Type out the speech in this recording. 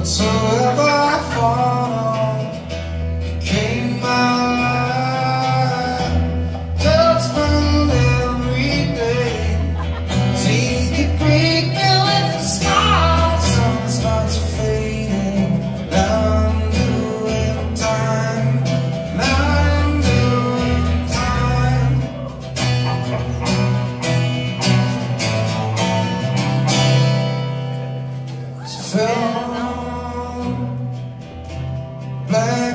Whatsoever I follow black